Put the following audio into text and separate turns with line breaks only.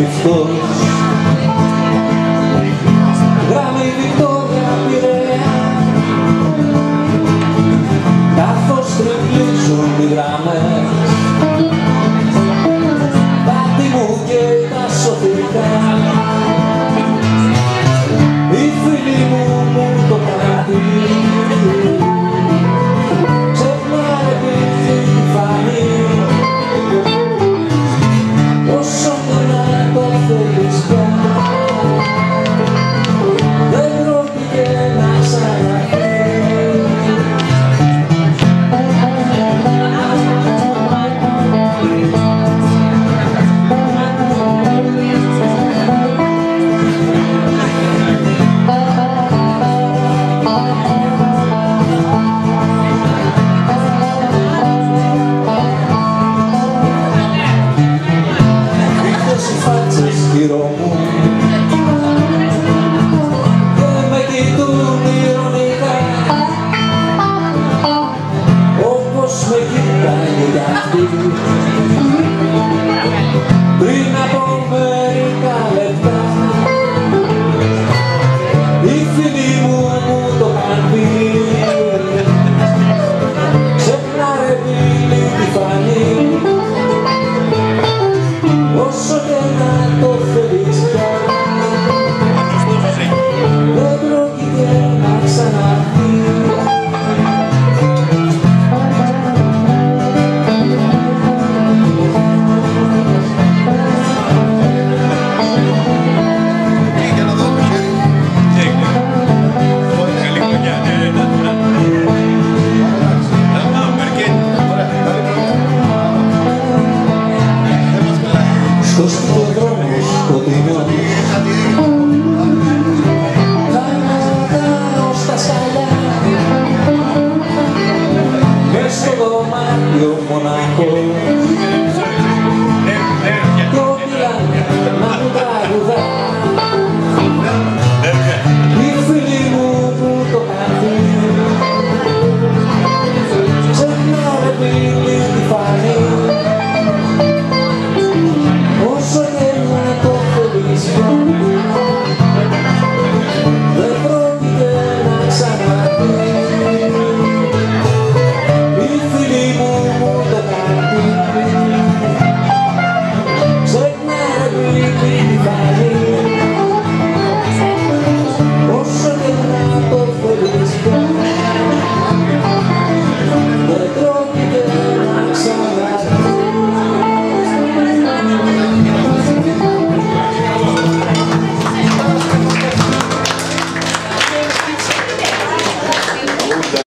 before Hiro Monaco.